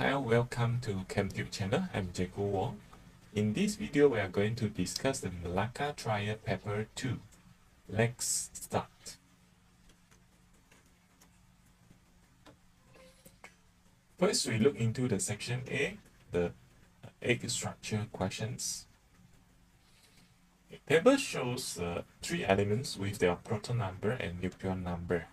Hi, welcome to ChemTube channel. I'm Jaco Wong. In this video, we are going to discuss the Melaka Trial Paper 2. Let's start. First, we look into the section A, the egg structure questions. The table shows uh, three elements with their proton number and nucleon number.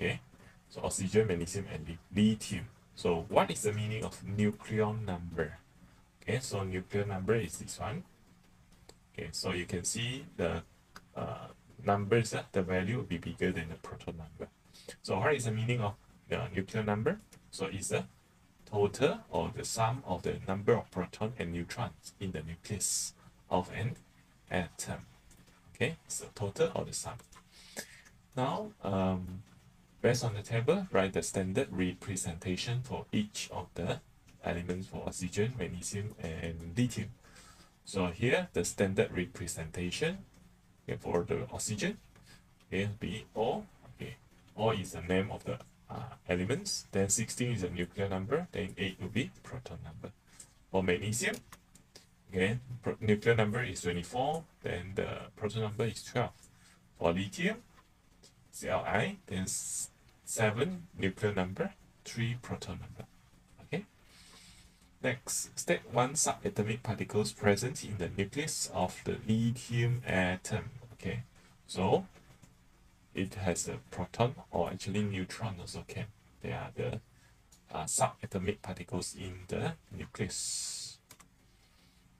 Okay, so oxygen, magnesium, and lithium. So what is the meaning of nucleon number? Okay, so nucleon number is this one. Okay, so you can see the uh, numbers, uh, the value will be bigger than the proton number. So what is the meaning of the nucleon number? So it's the total or the sum of the number of proton and neutrons in the nucleus of an atom. Okay, so total or the sum. Now, um, based on the table, write the standard representation for each of the elements for oxygen, magnesium, and lithium. So here, the standard representation okay, for the oxygen will be O. Okay, O is the name of the uh, elements. Then 16 is a nucleon number. Then 8 will be proton number. For magnesium, again, nucleon number is 24. Then the proton number is 12. For lithium, CLI, then 7 nucleon number, 3 proton number. Okay. Next, state one subatomic particles present in the nucleus of the lithium atom. Okay. So it has a proton or actually neutron also can. They are the uh, subatomic particles in the nucleus.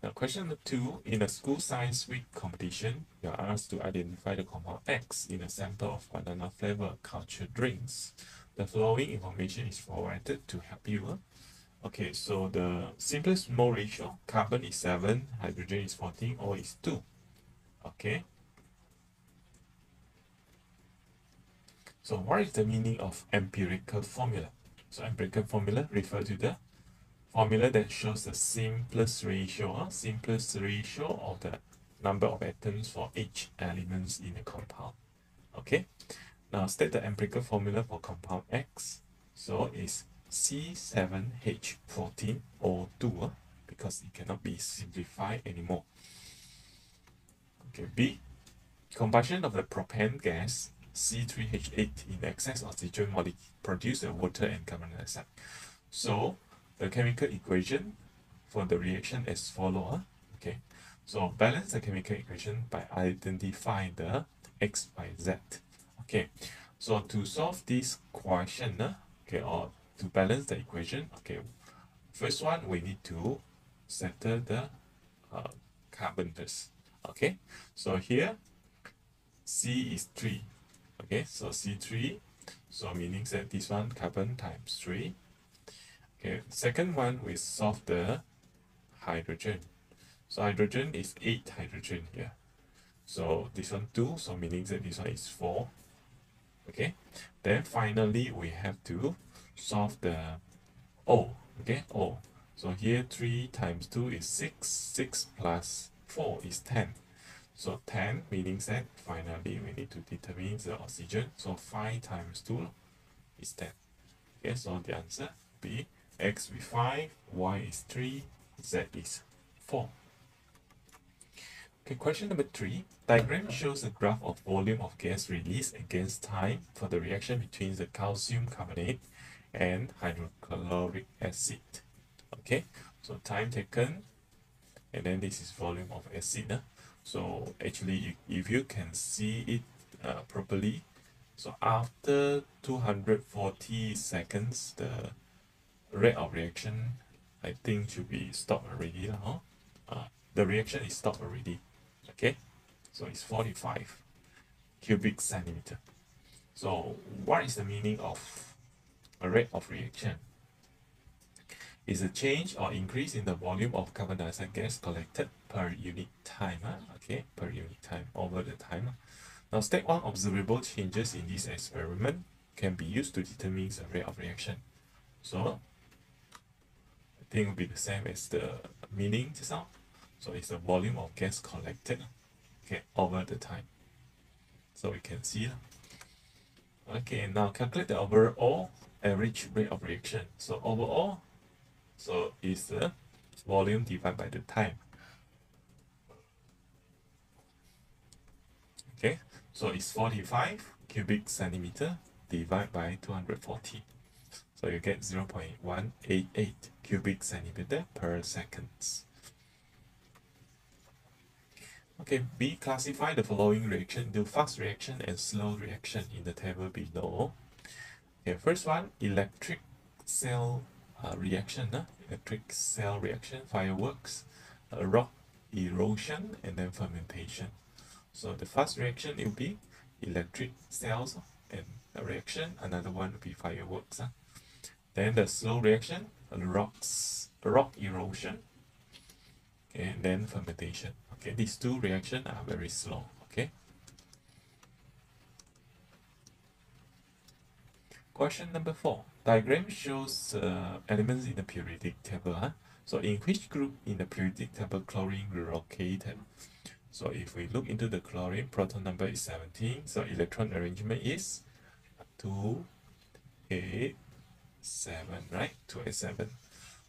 Now question number two, in a school science week competition, you are asked to identify the compound X in a sample of banana flavor cultured drinks. The following information is provided to help you. Okay, so the simplest mole ratio, carbon is 7, hydrogen is 14, O is 2. Okay, So what is the meaning of empirical formula? So empirical formula refer to the formula that shows the simplest ratio, uh, simplest ratio of the number of atoms for each elements in a compound. Okay, now state the empirical formula for compound X. So it's C7H14O2 uh, because it cannot be simplified anymore. Okay, B, combustion of the propane gas C3H8 in excess oxygen molecule produce a water and carbon dioxide. So the chemical equation for the reaction is follow. Okay, so balance the chemical equation by identifying the x, y, z. Okay, so to solve this question, okay, or to balance the equation, okay, first one we need to settle the uh, carbon first. Okay, so here C is 3 Okay, so C3, so meaning that this one carbon times 3. Okay, second one we solve the hydrogen. So hydrogen is 8 hydrogen here. So this one 2, so meaning that this one is 4. Okay, then finally we have to solve the O. Okay, O. So here 3 times 2 is 6, 6 plus 4 is 10. So 10 meaning that finally we need to determine the oxygen. So 5 times 2 is 10. Okay, so the answer be x is 5, y is 3, z is 4. Okay, question number 3. Diagram shows a graph of volume of gas released against time for the reaction between the calcium carbonate and hydrochloric acid. Okay, so time taken and then this is volume of acid. Huh? so actually if you can see it uh, properly so after 240 seconds the rate of reaction I think should be stopped already huh? uh, the reaction is stopped already okay so it's 45 cubic centimeter so what is the meaning of a rate of reaction is a change or increase in the volume of carbon dioxide gas collected per unit time. Uh, okay, per unit time over the time. Now, step one observable changes in this experiment can be used to determine the rate of reaction. So, It will be the same as the meaning just now. So, it's the volume of gas collected okay, over the time. So, we can see. Okay, now calculate the overall average rate of reaction. So, overall, So it's the volume divided by the time. Okay, so it's 45 cubic centimeter divided by 240. So you get 0 0.188 cubic centimeter per seconds. Okay, B classify the following reaction into fast reaction and slow reaction in the table below. Okay, first one, electric cell uh, reaction, uh, electric cell reaction, fireworks, uh, rock erosion, and then fermentation. So the fast reaction will be electric cells and reaction. Another one will be fireworks. Uh. Then the slow reaction, rocks, rock erosion, and then fermentation. Okay, these two reactions are very slow. Okay. Question number four. Diagram shows uh, elements in the periodic table. Huh? So in which group in the periodic table chlorine located? So if we look into the chlorine, proton number is 17. So electron arrangement is 2, 8, 7, right? 2, 8, 7.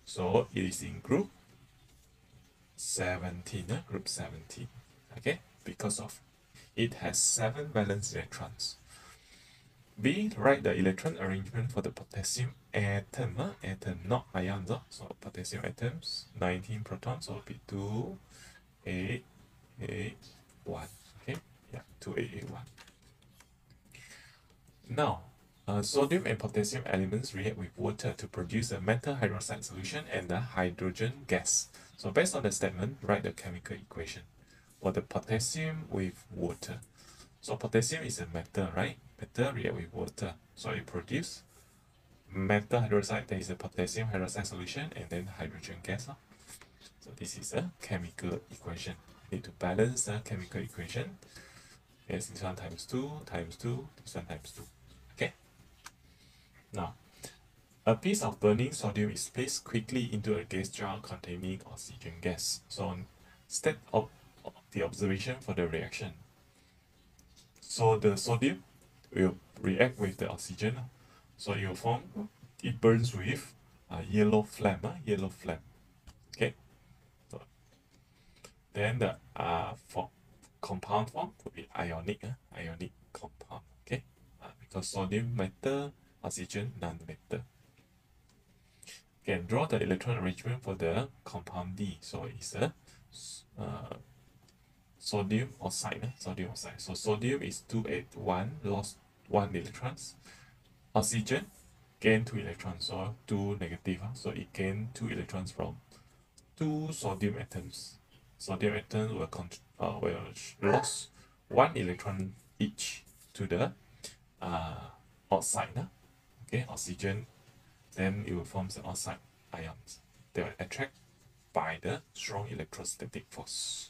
So it is in group 17, uh, group 17. Okay, because of it has 7 valence electrons. B, write the electron arrangement for the potassium atom, uh, atom, not ions. Uh. So potassium atoms, 19 protons, so be 2, 8, 8, 1. Okay, yeah, 2, 8, 8, 1. Now, uh, sodium and potassium elements react with water to produce a metal hydroxide solution and the hydrogen gas. So based on the statement, write the chemical equation for the potassium with water. So potassium is a metal, right? Metal react with water. So it produces metal hydroxide, there is a potassium hydroxide solution and then hydrogen gas. So this is a chemical equation. Need to balance the chemical equation. Yes, this one times 2 times 2, this one times 2. Now, a piece of burning sodium is placed quickly into a gas jar containing oxygen gas. So step up the observation for the reaction. So the sodium will react with the oxygen. So it will form, it burns with a yellow flame, uh, yellow flame. Okay. So then the uh, for compound form would be ionic, uh, ionic compound. Okay. Uh, because sodium metal, oxygen non-metal can draw the electron arrangement for the compound D. So it's a uh, sodium oxide, uh, sodium oxide. So sodium is 281, lost 1 electrons. Oxygen gain 2 electrons, so 2 negative. So it gain 2 electrons from 2 sodium atoms. Sodium atoms will, uh, will lose 1 electron each to the uh, oxide. Okay, oxygen then it will form the oxide ions. They are attracted by the strong electrostatic force.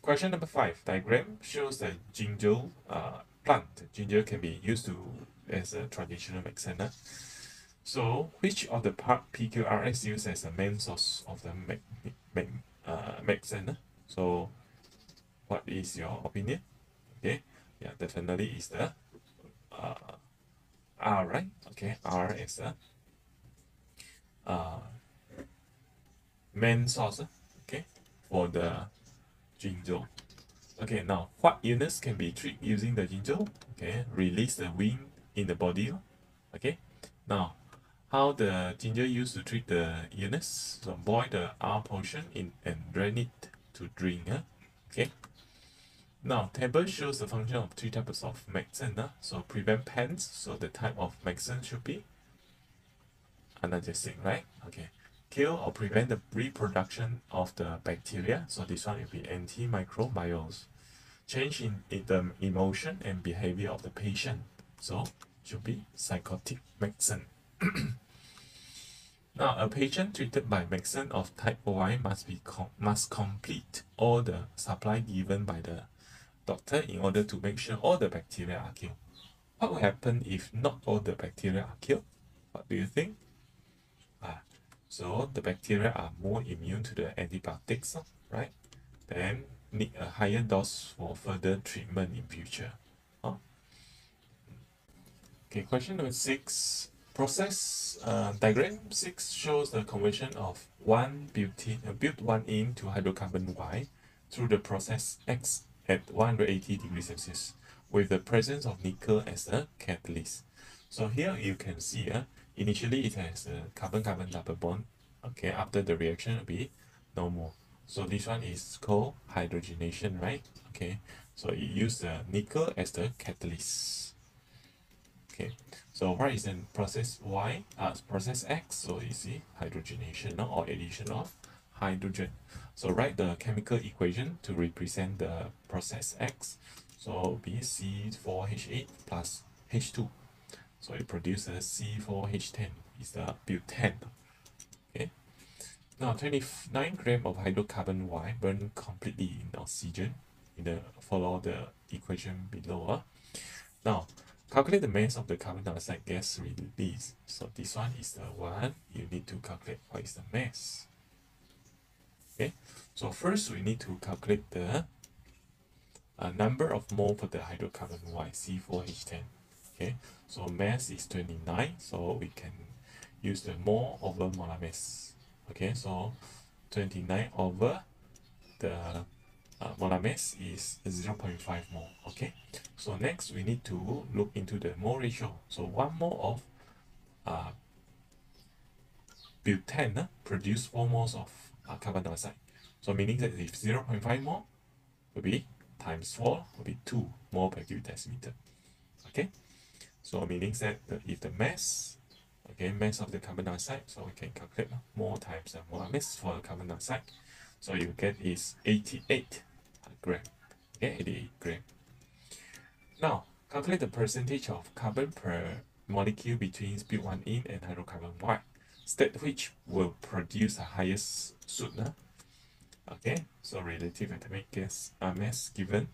Question number five. Diagram shows the ginger uh, plant. Ginger can be used to as a traditional medicine. So, which of the part PQRS used as the main source of the me uh, medicine? So, what is your opinion? Okay, yeah, definitely is the uh, R, right? Okay, R is a uh, main source, okay, for the ginger. Okay, now what illness can be treated using the ginger? Okay, release the wind in the body. Okay, now how the ginger used to treat the illness? So boil the R potion in and drain it to drink. Huh? Now, table shows the function of three types of medicine. So, prevent PANS. So, the type of medicine should be analgesic, right? Okay. Kill or prevent the reproduction of the bacteria. So, this one will be antimicrobials. Change in, in the emotion and behavior of the patient. So, should be psychotic medicine. now, a patient treated by medicine of type Y must be com must complete all the supply given by the doctor in order to make sure all the bacteria are killed. What will happen if not all the bacteria are killed? What do you think? Ah, so the bacteria are more immune to the antibiotics, right? Then need a higher dose for further treatment in future. Huh? Okay, question number six. process uh, diagram 6 shows the conversion of one butene, uh, but-1-ene to hydrocarbon Y through the process X at 180 degrees Celsius with the presence of nickel as a catalyst. So here you can see uh, initially it has a carbon-carbon double bond. Okay, after the reaction will be no more. So this one is called hydrogenation, right? Okay, so you use the nickel as the catalyst. Okay, so what is in process Y? Uh, process X, so you see hydrogenation no? or addition of hydrogen. So write the chemical equation to represent the process X. So be C4H8 plus H2. So it produces C4H10 is the butane. Okay. Now 29 gram of hydrocarbon Y burn completely in oxygen. In the follow the equation below. Uh. Now calculate the mass of the carbon dioxide gas release. So this one is the one you need to calculate what is the mass. Okay, so first we need to calculate the uh, number of mole for the hydrocarbon Y, C4H10. Okay, so mass is 29, so we can use the mole over molar mass. Okay, so 29 over the uh, molar mass is 0.5 mole. Okay, so next we need to look into the mole ratio. So one mole of uh, butane uh, produce 4 moles of uh, carbon dioxide. So meaning that if 0.5 mole will be times 4 will be 2 mole per cubic decimeter. Okay, so meaning that if the mass, okay, mass of the carbon dioxide, so we can calculate more times the molar mass for the carbon dioxide. So you get is 88 gram. Okay, 88 gram. Now, calculate the percentage of carbon per molecule between sp1 in and hydrocarbon Y. State which will produce the highest soot. Okay, so relative atomic gas uh, mass given.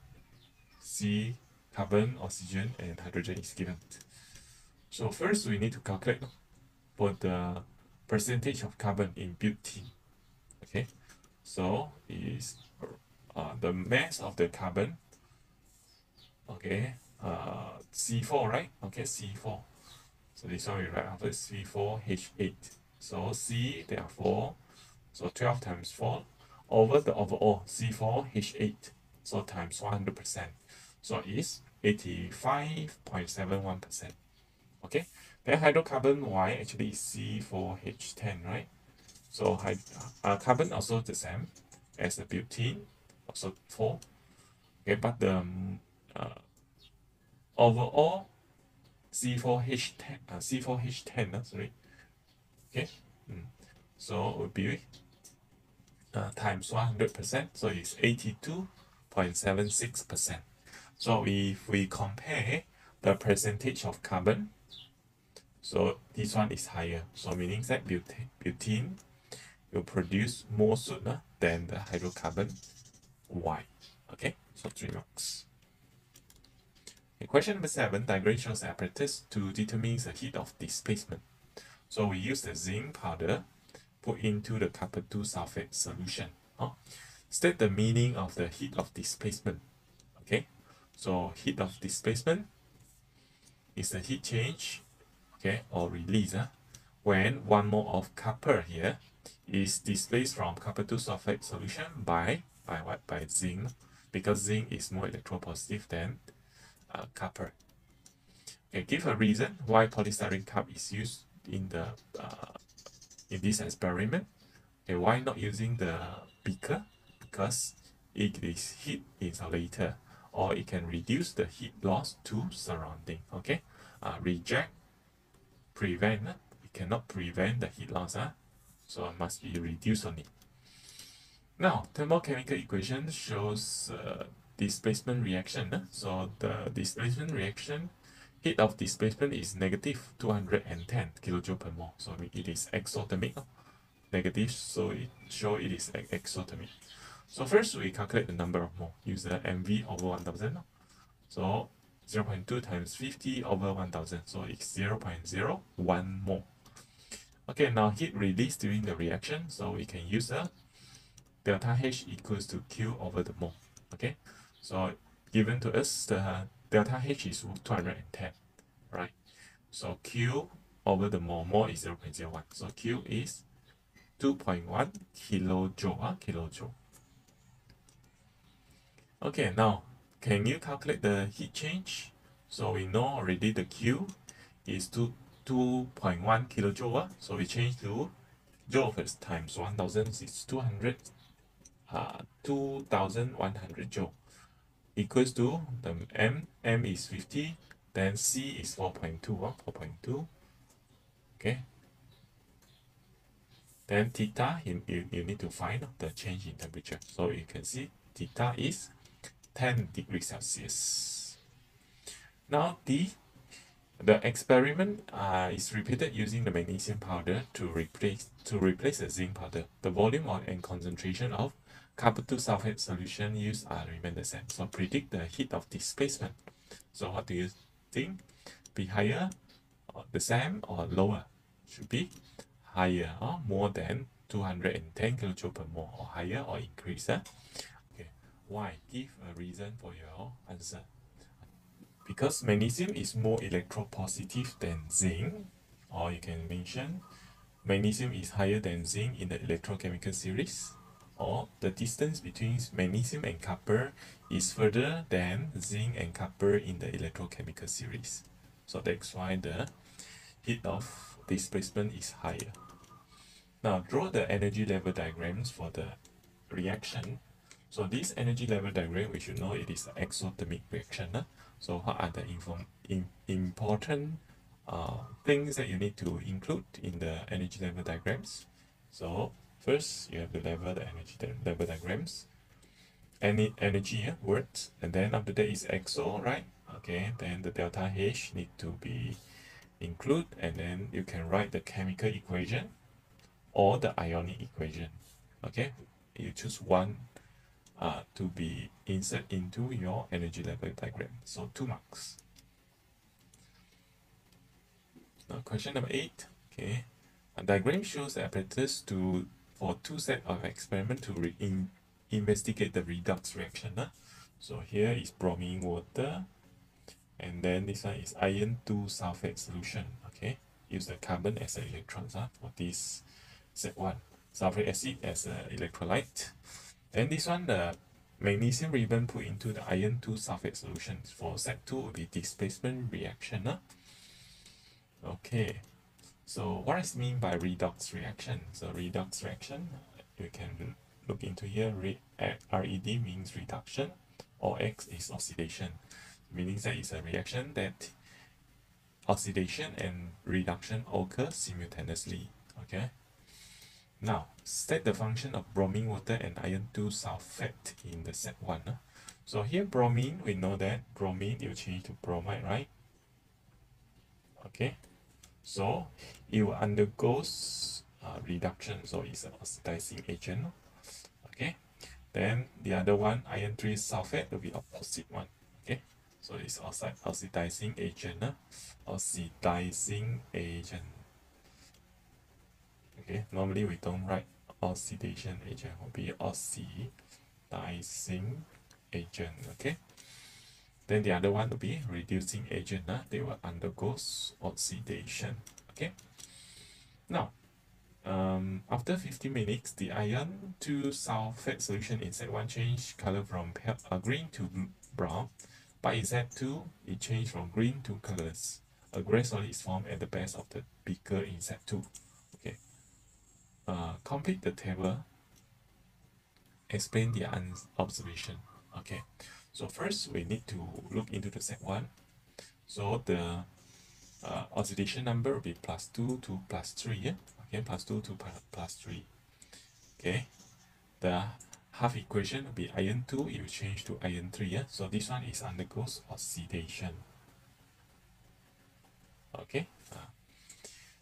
C carbon, oxygen, and hydrogen is given. So first we need to calculate for the percentage of carbon in butene. Okay, so is uh, the mass of the carbon. Okay, uh, C4, right? Okay, C4. So this one we write after C4H8. So C, there are 4. So 12 times 4 over the overall C4H8. So times 100%. So it's 85.71%. Okay. Then hydrocarbon Y actually is C4H10, right? So uh, carbon also the same as the butene, also 4. Okay, but the um, uh, overall C4H10, uh, C4H10, uh, sorry. Okay. Mm. So it would be uh, times 100%, so it's 82.76%. So if we compare the percentage of carbon, so this one is higher. So meaning that butane, butene will produce more sooner than the hydrocarbon Y. Okay, so three marks. Okay, question number seven, diagram shows apparatus to determine the heat of displacement. So we use the zinc powder put into the copper 2 sulfate solution. Oh. State the meaning of the heat of displacement. Okay, so heat of displacement is the heat change, okay, or release uh, when one mole of copper here is displaced from copper 2 sulfate solution by by what by zinc because zinc is more electropositive than uh, copper. Okay, give a reason why polystyrene cup is used in the uh, in this experiment. Okay, why not using the beaker? Because it is heat insulator or it can reduce the heat loss to surrounding. Okay, uh, reject, prevent. It cannot prevent the heat loss. Huh? So it must be reduced on it. Now, thermochemical equation shows uh, displacement reaction. So the displacement reaction heat of displacement is negative 210 kilojoule per mole. So it is exothermic. Ah. Negative, so it show it is exothermic. So first we calculate the number of mole. Use the MV over 1000. Ah. So 0 0.2 times 50 over 1000. So it's 0 0.01 mole. Okay, now heat released during the reaction. So we can use the delta H equals to Q over the mole. Okay, so given to us the delta H is 210, right? So Q over the mole. Mole is 0.01. So Q is 2.1 kilojoule. Uh, kilojoule. Okay, now can you calculate the heat change? So we know already the Q is 2, 2.1 kilojoule. Uh, so we change to joule first times 1000 is 200, uh, 2100 joule equals to the M, M is 50, then C is 4.2, uh, 4.2. Okay. Then theta, you, you, you need to find the change in temperature. So you can see theta is 10 degrees Celsius. Now the the experiment uh, is repeated using the magnesium powder to replace to replace the zinc powder. The volume and concentration of copper 2 sulfate solution used are remain the same. So predict the heat of displacement. So what do you think? Be higher, or the same, or lower? Should be higher, or more than 210 kilojoule per mole, or higher, or increase. Okay, Why? Give a reason for your answer. Because magnesium is more electropositive than zinc, or you can mention magnesium is higher than zinc in the electrochemical series, or the distance between magnesium and copper is further than zinc and copper in the electrochemical series. So that's why the heat of displacement is higher. Now draw the energy level diagrams for the reaction so this energy level diagram, we should know it is an exothermic reaction. So what are the inform in, important uh, things that you need to include in the energy level diagrams? So first you have to level the energy level diagrams. Any energy yeah, words, and then after that is exo, right? Okay, then the delta H need to be include, and then you can write the chemical equation or the ionic equation. Okay, you choose one uh, to be insert into your energy level diagram. So two marks. Now question number eight. Okay, a diagram shows the apparatus to for two set of experiment to in, investigate the redox reaction. Huh? So here is bromine water, and then this one is iron 2 sulfate solution. Okay, use the carbon as an electron huh, for this set one. Sulfuric acid as an electrolyte. Then this one, the magnesium ribbon put into the iron 2 sulfate solution. For set 2 will be displacement reaction. Huh? Okay, so what does mean by redox reaction? So redox reaction, you can look into here, Re RED means reduction, or X is oxidation, meaning that it's a reaction that oxidation and reduction occur simultaneously, okay? Now, state the function of bromine water and iron 2 sulfate in the set 1. Uh. So here bromine, we know that bromine will change to bromide, right? Okay, so it will undergo uh, reduction, so it's an oxidizing agent. Okay, then the other one, iron 3 sulfate, will be opposite one. Okay, so it's oxidizing agent, uh, oxidizing agent okay normally we don't write oxidation agent will be oxidizing agent okay then the other one will be reducing agent uh, they will undergo oxidation. Okay. Now um, after 15 minutes the iron 2 sulfate solution in set 1 change color from uh, green to brown. But in set 2 it changed from green to colors. A gray solid is formed at the base of the beaker in set 2 Okay. uh, complete the table, explain the observation. Okay, so first we need to look into the set one. So the uh, oxidation number will be plus 2 to plus 3. Yeah? Okay, plus 2 to plus 3. Okay, the half equation will be iron 2, it will change to iron 3. Yeah? So this one is undergoes oxidation. Okay, uh,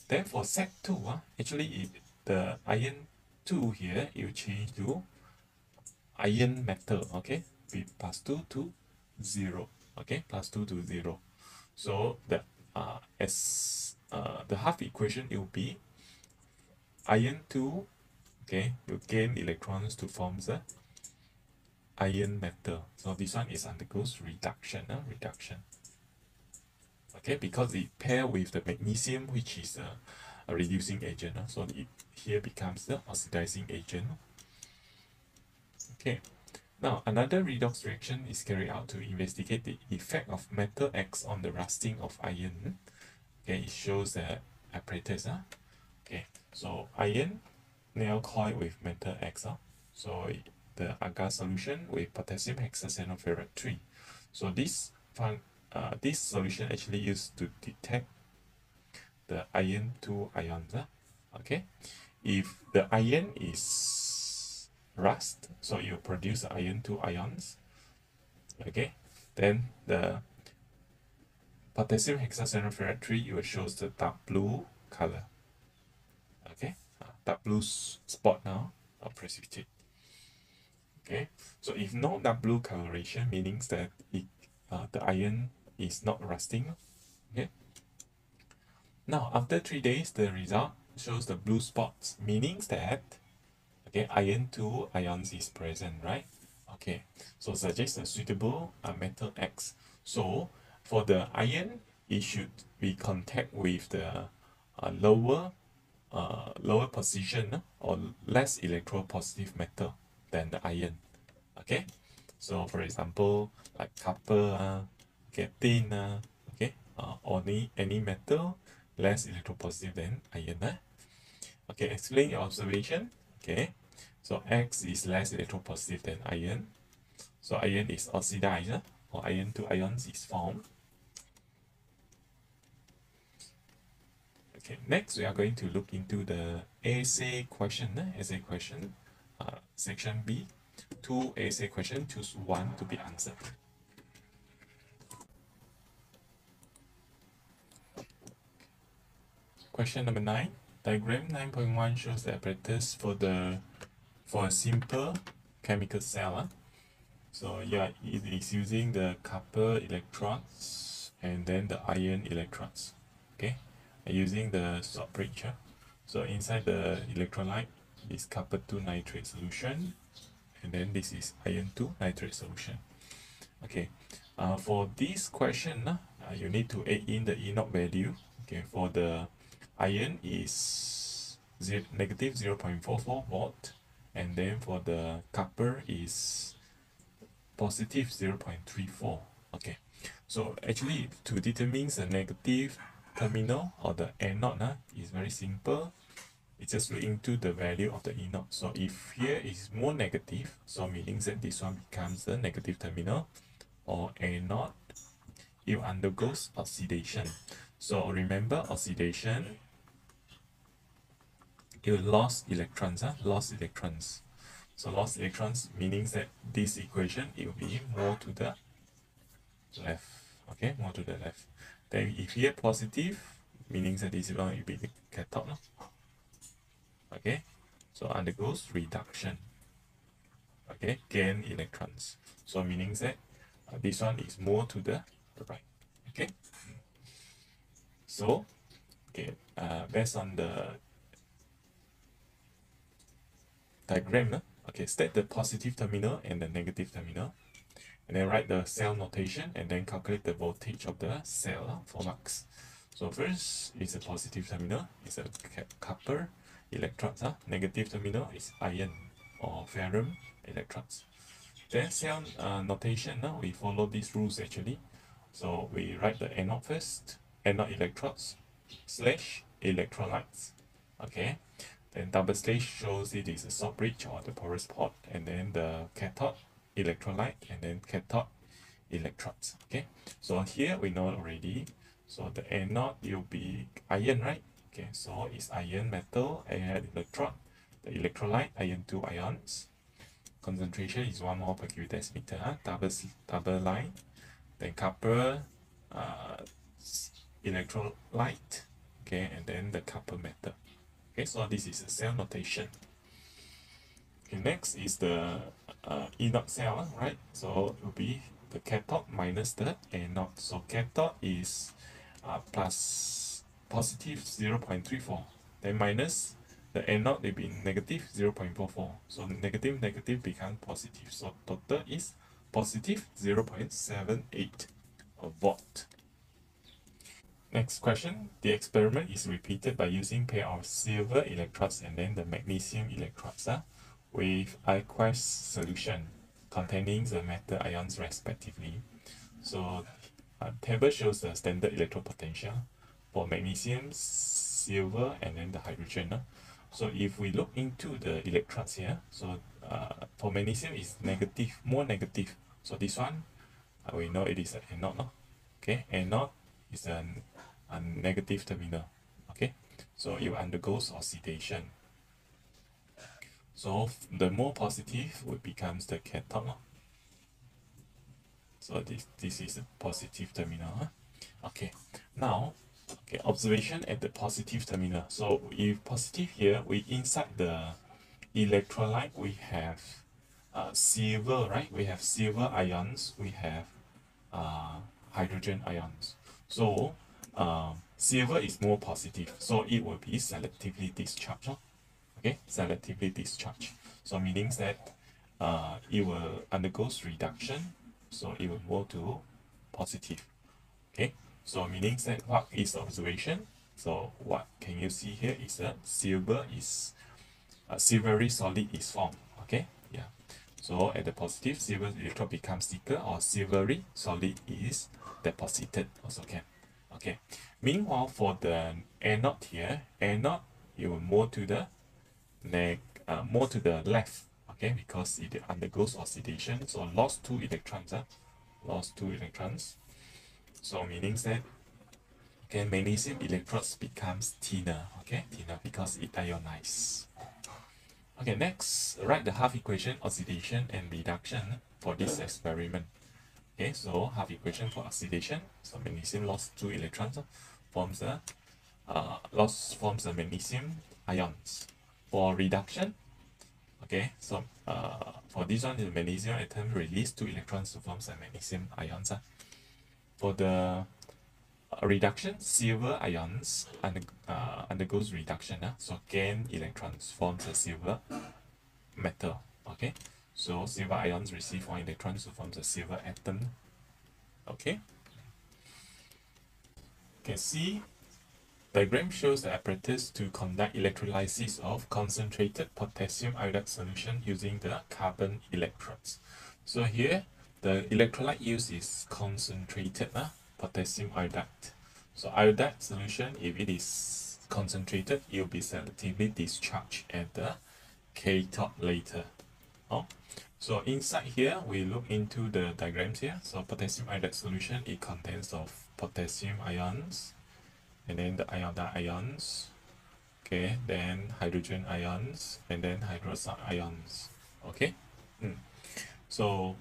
then for set 2, uh, actually it the iron 2 here, you change to iron metal, okay, plus 2 to 0, okay, plus 2 to 0. So the uh, as uh, the half equation, it will be iron 2, okay, you gain electrons to form the iron metal. So this one is undergoes reduction, uh, reduction. Okay, because it pair with the magnesium, which is a, a reducing agent. Uh, so it here becomes the oxidizing agent. Okay. Now, another redox reaction is carried out to investigate the effect of metal X on the rusting of iron. Okay, it shows the apparatus. Huh? Okay, so iron nail coil with metal X. Huh? So the agar solution with potassium hexacyanoferrate 3. So this fun, uh, this solution actually used to detect the iron 2 ions. Huh? Okay, if the iron is rust, so you produce iron 2 ions. Okay, then the potassium hexacyanoferrate 3 it will shows the dark blue color. Okay, uh, dark blue spot now of precipitate. Okay, so if no dark blue coloration, meaning that it, uh, the iron is not rusting. Okay. Now after three days, the result shows the blue spots, meaning that okay, iron 2 ions is present, right? Okay, so suggest a suitable uh, metal X. So for the iron, it should be contact with the uh, lower uh, lower position or less electropositive metal than the iron. Okay, so for example, like copper, uh, okay, tin, uh, okay, uh, or any, any metal less electropositive than iron. Uh. Okay, explain your observation. Okay, so X is less electropositive than iron. So iron is oxidized, or iron two ions is formed. Okay, next we are going to look into the essay question, uh, essay question, uh, section B. Two essay question, choose one to be answered. Question number nine. Diagram 9.1 shows the apparatus for the for a simple chemical cell. Huh? So yeah, it is using the copper electrodes and then the iron electrodes. Okay, and using the salt bridge. Huh? So inside the electrolyte is copper 2 nitrate solution and then this is iron 2 nitrate solution. Okay, uh, for this question, uh, you need to add in the E naught value. Okay, for the iron is negative 0.44 volt and then for the copper is positive 0.34 okay. So actually to determine the negative terminal or the anode uh, is very simple. It's just into the value of the E naught so if here is more negative so meaning that this one becomes the negative terminal or anode it undergoes oxidation. So remember oxidation you lost electrons, huh? lost electrons. So lost electrons meaning that this equation it will be more to the left. Okay, more to the left. Then if here positive, meaning that this one will be the cathode. No? Okay, so undergoes reduction. Okay, gain electrons. So meaning that uh, this one is more to the right. Okay. So, okay, uh, based on the diagram. Okay, state the positive terminal and the negative terminal. And then write the cell notation and then calculate the voltage of the cell for marks. So first is a positive terminal, it's a copper electrodes. Uh, negative terminal is iron or ferrum electrodes. Then cell uh, notation, uh, we follow these rules actually. So we write the anode first, anode electrodes slash electrolytes. Okay, then double stage shows it is a salt bridge or the porous pot, and then the cathode electrolyte, and then cathode electrodes. Okay, so here we know already. So the anode will be iron, right? Okay, so it's iron metal and electrode. The electrolyte, iron 2 ions. Concentration is 1 mole per cubic decimeter, huh? double, double line. Then copper uh, electrolyte, okay, and then the copper metal. Okay, so this is a cell notation. Okay, next is the uh, E naught cell, right? So it will be the cathode minus the anode. So cathode is uh, plus positive 0.34. Then minus the anode will be negative 0.44. So negative negative become positive. So total is positive 0.78 volt. Next question. The experiment is repeated by using pair of silver electrodes and then the magnesium electrodes uh, with aqueous solution containing the metal ions respectively. So uh, table shows the standard electrode potential for magnesium, silver, and then the hydrogen. Uh. So if we look into the electrodes here, so uh, for magnesium is negative, more negative. So this one, uh, we know it is an anode. No? Okay, anode is an a negative terminal. Okay, so it undergoes oxidation. So the more positive would becomes the cathode. So this this is a positive terminal. Huh? Okay, now okay observation at the positive terminal. So if positive here, we inside the electrolyte we have uh, silver, right? We have silver ions. We have uh, hydrogen ions. So uh, silver is more positive, so it will be selectively discharged. Okay, selectively discharged. So meaning that uh, it will undergoes reduction, so it will move to positive. Okay, so meaning that what is observation? So what can you see here is that silver is a silvery solid is formed. Okay, yeah. So at the positive, silver electrode becomes thicker or silvery solid is deposited also can. Okay. Meanwhile, for the anode here, anode it will move to the neg uh, more to the left. Okay, because it undergoes oxidation, so lost two electrons. Uh, lost two electrons. So meaning that okay, magnesium electrodes becomes thinner. Okay, thinner because it ionizes. Okay, next, write the half equation oxidation and reduction for this experiment. Okay, so half equation for oxidation. So magnesium lost two electrons forms the uh, loss forms the magnesium ions. For reduction, okay, so uh, for this one, the magnesium atom release two electrons to form the magnesium ions. Uh. For the uh, reduction, silver ions under, uh, undergoes reduction. Uh, so gain electrons forms a silver metal. Okay. So silver ions receive one electron to form the silver atom. Okay. Okay, see diagram shows the apparatus to conduct electrolysis of concentrated potassium iodide solution using the carbon electrodes. So here the electrolyte used is concentrated uh, potassium iodide. So iodide solution, if it is concentrated, it will be selectively discharged at the cathode later. Oh, so inside here, we look into the diagrams here. So potassium iodide solution, it contains of potassium ions, and then the iodide ions, okay, then hydrogen ions, and then hydroxide ions, okay. Mm. So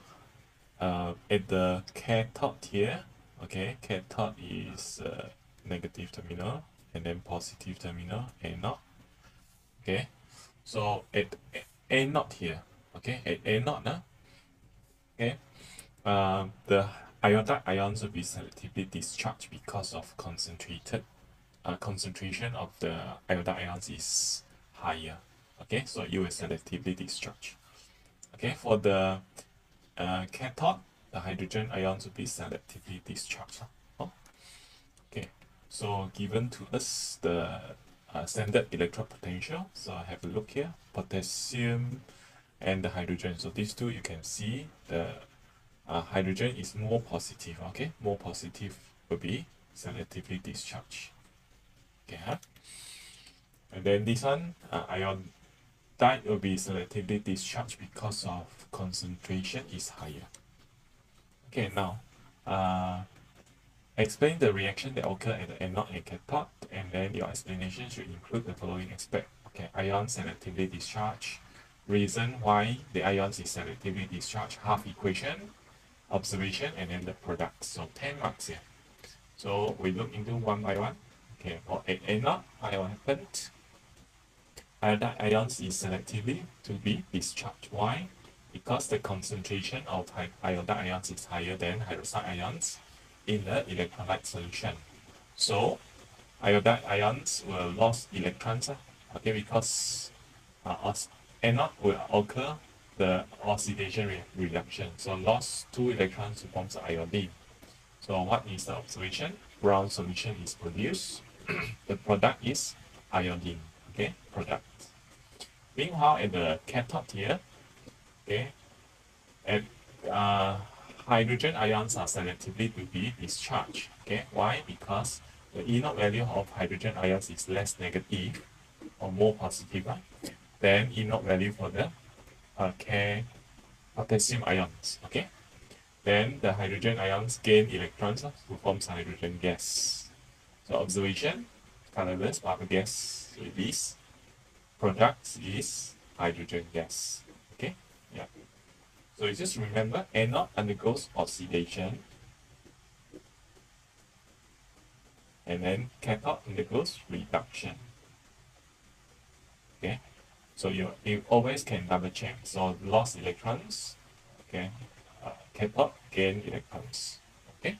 uh, at the cathode here, okay, cathode is uh, negative terminal, and then positive terminal, anode, okay. So at anode here, okay, A naught, uh, okay, uh, the iodide ions will be selectively discharged because of concentrated uh, concentration of the iodide ions is higher. Okay, so you will selectively discharge. Okay, for the uh, cathode, the hydrogen ions will be selectively discharged. Oh. Okay, so given to us the uh, standard electrode potential, so I have a look here, potassium and the hydrogen. So these two you can see the uh, hydrogen is more positive, okay? More positive will be selectively discharged. Okay, huh? And then this one, uh, iodide will be selectively discharged because of concentration is higher. Okay, now, uh, explain the reaction that occur at the anode and cathode, and then your explanation should include the following aspect. Okay, ion selectively discharged, reason why the ions is selectively discharged, half equation, observation, and then the product. So 10 marks here. So we look into one by one. Okay, for A anode, ion happened. Iodide ions is selectively to be discharged. Why? Because the concentration of iodide ions is higher than hydroxide ions in the electrolyte solution. So iodide ions will lose electrons. Okay, because uh, anode will occur the oxidation re reaction. So lost two electrons forms iodine. So what is the observation? brown solution is produced. the product is iodine. Okay, product. Meanwhile, at the cathode here, okay, and uh, hydrogen ions are selectively to be discharged. Okay, why? Because the naught value of hydrogen ions is less negative or more positive right? Than E naught value for the uh, K potassium ions. Okay, then the hydrogen ions gain electrons uh, to form hydrogen gas. So observation, colorless bubble gas release. Product is hydrogen gas. Okay, yeah. So you just remember anode undergoes oxidation and then cathode undergoes reduction. Okay, so you, you always can double check. So lost electrons, okay, uh, up gain electrons. Okay.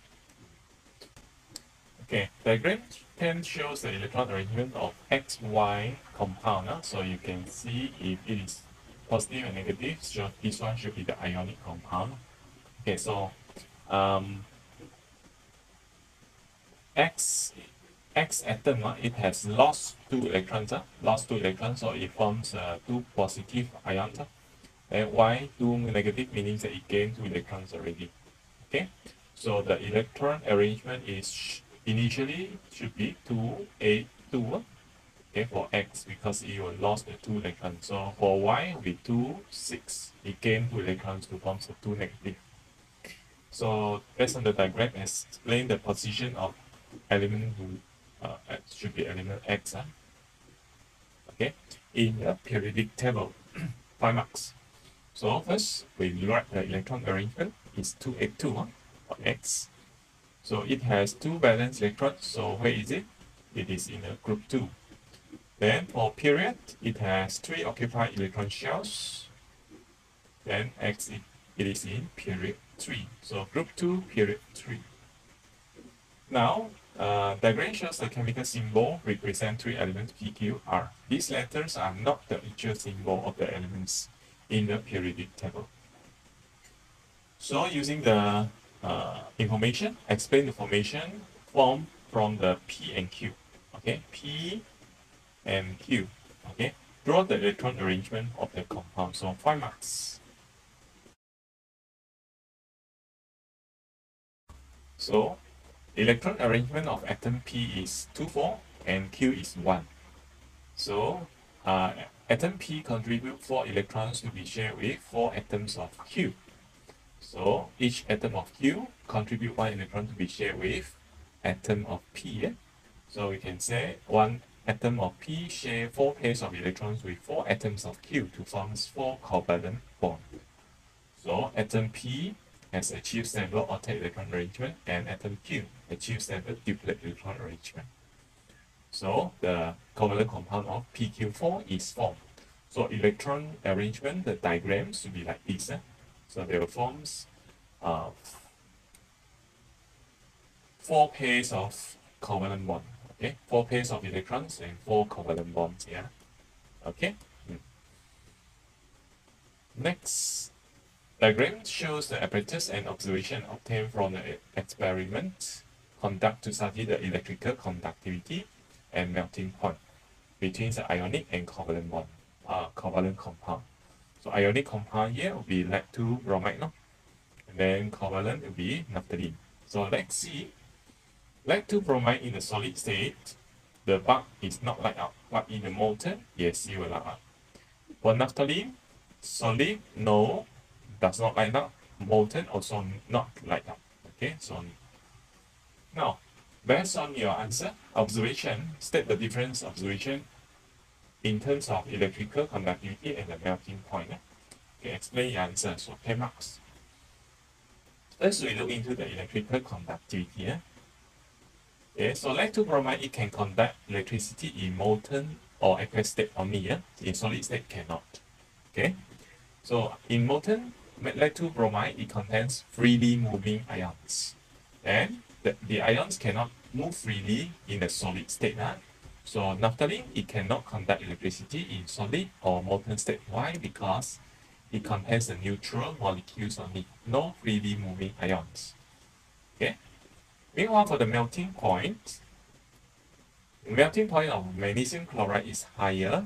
Okay, diagram 10 shows the electron arrangement of XY compound. Uh, so you can see if it is positive and negative, so this one should be the ionic compound. Okay, so um, X X atom, uh, it has lost two electrons, uh, lost two electrons, so it forms uh, two positive ions. Uh, and Y two negative meaning that it gained two electrons already. Okay, so the electron arrangement is sh initially should be 2, 8, 2 okay, for X because it will lost the two electrons. So for Y be 2, 6. It gained two electrons to form two negative. So based on the diagram, explain the position of element uh, should be element X. Okay, in the periodic table, 5 marks. So first, we write the electron arrangement is 282 huh, for X. So it has two valence electrons. So where is it? It is in the group 2. Then for period, it has three occupied electron shells. Then X, it is in period 3. So group 2, period 3. Now, uh, diagram shows the chemical symbol represent three elements PQR. These letters are not the actual symbol of the elements in the periodic table. So using the uh, information, explain the formation formed from the P and Q. Okay, P and Q. Okay, draw the electron arrangement of the compound. So five marks. So electron arrangement of atom P is 2, 4 and Q is 1. So uh, atom P contribute 4 electrons to be shared with 4 atoms of Q. So each atom of Q contribute 1 electron to be shared with atom of P. Yeah? So we can say one atom of P share 4 pairs of electrons with 4 atoms of Q to form 4 covalent bond. So atom P has achieved stable octet electron arrangement and atom Q achieves stable duplet electron arrangement. So the covalent compound of PQ4 is formed. So electron arrangement, the diagram should be like this. Eh? So they will form uh, four pairs of covalent bond. Okay, four pairs of electrons and four covalent bonds. Yeah. Okay. Mm. Next diagram shows the apparatus and observation obtained from the experiment conduct to study the electrical conductivity and melting point between the ionic and covalent bond, uh, covalent compound. So ionic compound here will be lead 2 bromide, no? and then covalent will be naphthalene. So let's see, lead 2 bromide in the solid state, the bulb is not light up, but in the molten, yes, it will light up. For naphthalene, solid, no, does not light up, molten also not light up. Okay, so now, based on your answer, observation, state the difference observation in terms of electrical conductivity and the melting point. Eh? Okay, explain your answer. So 10 marks. First, we look into the electrical conductivity. Eh? Okay, so lead to it can conduct electricity in molten or aqueous state only. Eh? In solid state, cannot. Okay, so in molten lead 2 bromide, it contains freely moving ions. And the, the ions cannot move freely in a solid state. Huh? So naphthalene, it cannot conduct electricity in solid or molten state. Why? Because it contains the neutral molecules only, no freely moving ions. Okay. Meanwhile, for the melting point, melting point of magnesium chloride is higher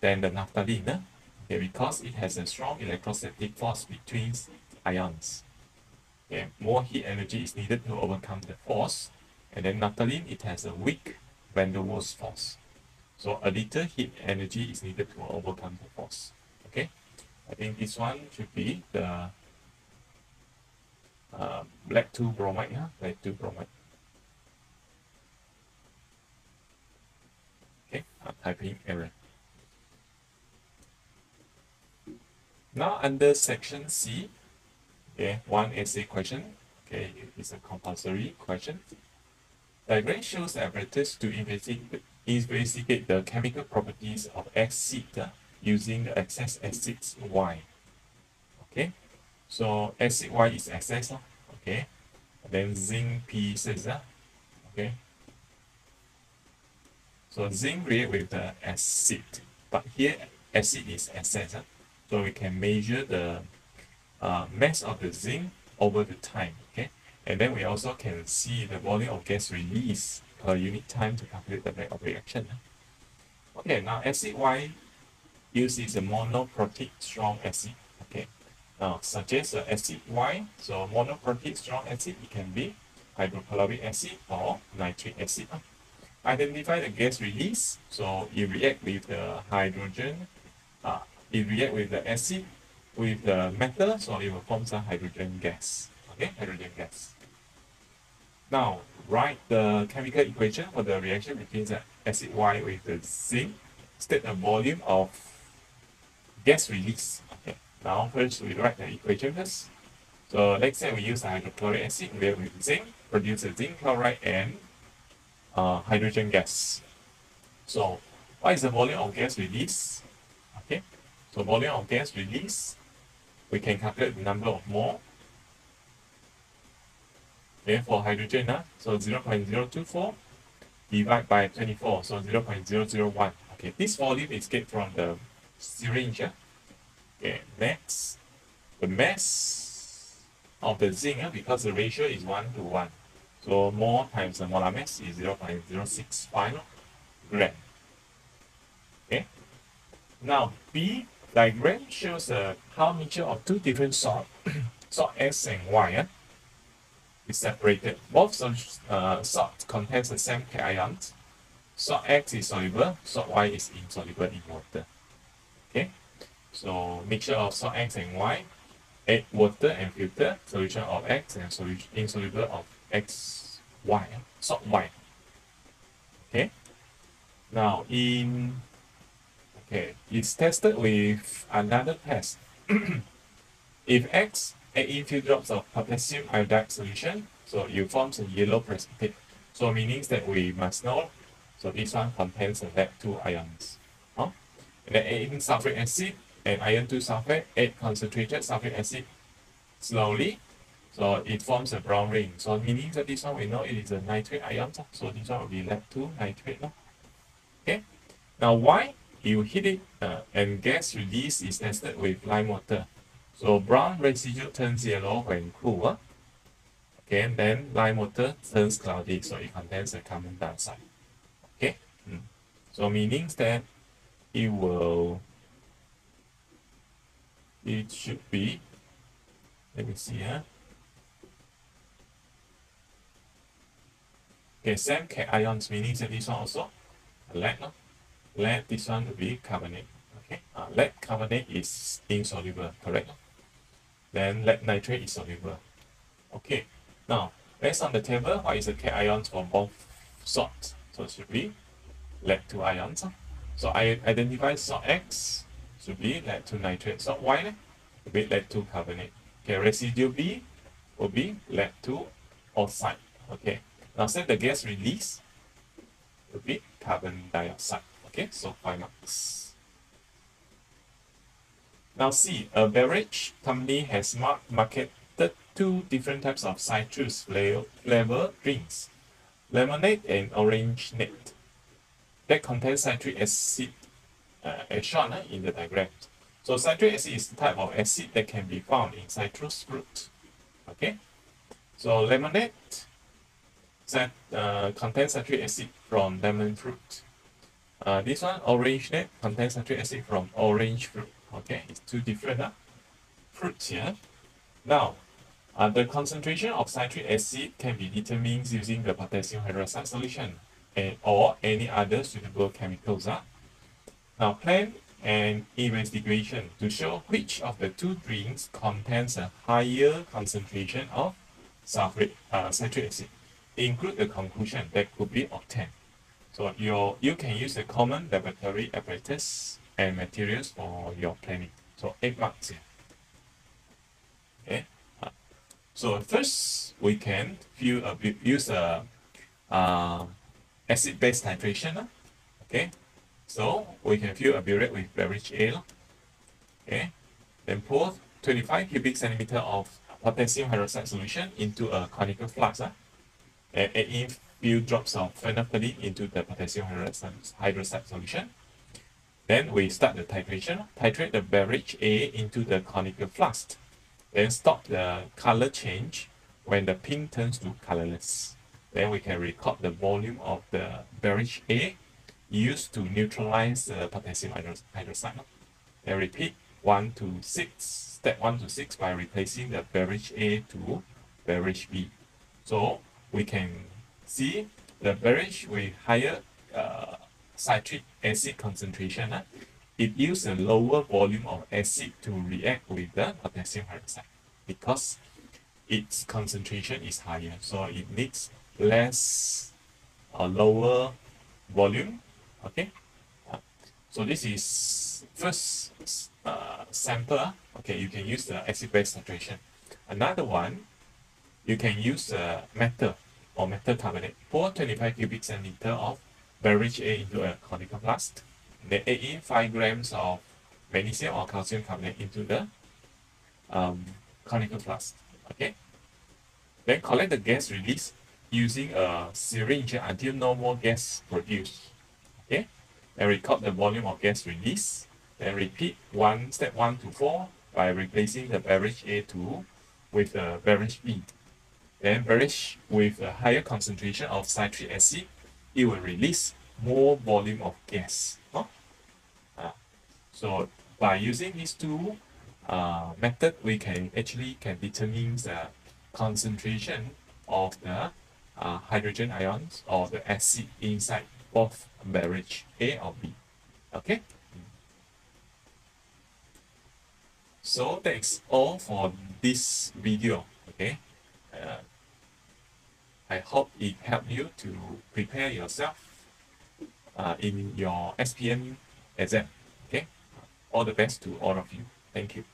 than the naphthalene okay, because it has a strong electrostatic force between ions. Okay, more heat energy is needed to overcome the force, and then naphthalene, it has a weak van der Waals force. So a little heat energy is needed to overcome the force. Okay, I think this one should be the uh, black 2 bromide, yeah? black 2 bromide. Okay, I'm typing error. Now under section C, okay, one essay question, okay, it's a compulsory question. Diagram shows the apparatus to investigate, the chemical properties of acid using the excess acids Y. Okay, so acid Y is excess, okay, and then zinc pieces, uh, okay. So zinc react with the acid, but here acid is excess. So we can measure the uh, mass of the zinc over the time, okay? And then we also can see the volume of gas release per unit time to calculate the rate of reaction. Okay, now acid Y uses a monoprotic strong acid, okay? Now, suggest an acid Y, so monoprotic strong acid, it can be hydrochloric acid or nitric acid. Identify the gas release, so you react with the hydrogen it react with the acid with the metal, so it will form some hydrogen gas. Okay, hydrogen gas. Now, write the chemical equation for the reaction between the acid Y with the zinc. State the volume of gas release. Okay, now first we write the equation first. So let's say we use hydrochloric acid react with zinc, produce a zinc chloride and uh, hydrogen gas. So what is the volume of gas release? So volume of gas released, we can calculate the number of mole. Then for hydrogen, uh, so 0 0.024 divided by 24, so 0 0.001. Okay, this volume is get from the syringe. Uh. Okay, next, the mass of the zinc, uh, because the ratio is 1 to 1. So mole times the molar mass is 0 0.065 gram. Okay. Now B diagram shows a how mixture of two different salt, salt X and Y, uh, is separated. Both uh, salt contains the same ions. Salt X is soluble, salt Y is insoluble in water. Okay, so mixture of salt X and Y, add water and filter, solution of X and solution insoluble of X, Y, salt Y. Okay, now in Okay, it's tested with another test. if X add in few drops of potassium iodide solution, so you forms a yellow precipitate. So meaning that we must know, so this one contains the lead 2 ions. Huh? And then add in sulfuric acid and iron 2 sulfate, add concentrated sulfuric acid slowly. So it forms a brown ring. So meaning that this one we know it is a nitrate ion. So this one will be lead 2 nitrate. Okay. Now why you heat it uh, and gas release is tested with lime water. So brown residue turns yellow when cool. Uh. Okay, and then lime water turns cloudy, so it contains a carbon dioxide. Okay, mm. so meaning that it will, it should be, let me see here. Okay, same ions meaning that this one also lead. No? Lead this one be carbonate. Okay, uh, lead carbonate is insoluble, correct? Then lead nitrate is soluble. Okay, now based on the table, what is the ions for both salts? So it should be lead 2 ions. So I identify salt X should be lead 2 nitrate. Salt Y will be lead 2 carbonate. Okay, residue B will be lead 2 oxide. Okay, now set the gas release will be carbon dioxide. Okay, so 5 marks. Now see, a beverage company has marketed two different types of citrus flavor drinks, lemonade and orangeade, that contains citric acid uh, as shown uh, in the diagram. So citric acid is the type of acid that can be found in citrus fruit. Okay, so lemonade that uh, contains citric acid from lemon fruit. Uh, this one, orangeade, contains citric acid from orange fruit. Okay, it's two different uh, fruits here. Now, uh, the concentration of citric acid can be determined using the potassium hydroxide solution and, or any other suitable chemicals. Uh. Now, plan an investigation to show which of the two drinks contains a higher concentration of sulfuric, uh, citric acid. Include the conclusion that could be obtained. So you you can use the common laboratory apparatus and materials for your planning. So eight marks here. Okay. Uh, so first we can view a, use a uh, acid-base titration. Uh, okay. So we can fill a burette with beverage A. Okay. Then pour 25 cubic centimeter of potassium hydroxide solution into a conical flask. Uh, and add in few drops of phenolphthalein into the potassium hydroxide solution. Then we start the titration. Titrate the beverage A into the conical flask. Then stop the color change when the pink turns to colorless. Then we can record the volume of the beverage A used to neutralize the potassium hydroxide. Then repeat 1 to 6, step 1 to 6 by replacing the beverage A to beverage B. So we can see the beverage with higher uh, citric acid concentration, uh, it uses a lower volume of acid to react with the potassium hydroxide because its concentration is higher. So it needs less or lower volume. Okay. Uh, so this is first uh, sample. Okay, you can use the acid-base titration. Another one, you can use uh, metal or metal carbonate. Pour 25 cubic centimeter of beverage A into a conical flask. Then add in 5 grams of magnesium or calcium carbonate into the um, conical flask. Okay. Then collect the gas release using a syringe until no more gas produced. Okay. Then record the volume of gas release. Then repeat one step one to four by replacing the beverage A2 with the beverage B. Then beverage with a higher concentration of citric acid, it will release more volume of gas. Huh? Uh, so by using these two uh, method, we can actually can determine the concentration of the uh, hydrogen ions or the acid inside both beverage A or B. Okay. So that's all for this video. Okay. Uh, I hope it helped you to prepare yourself uh, in your SPM exam. Okay. All the best to all of you. Thank you.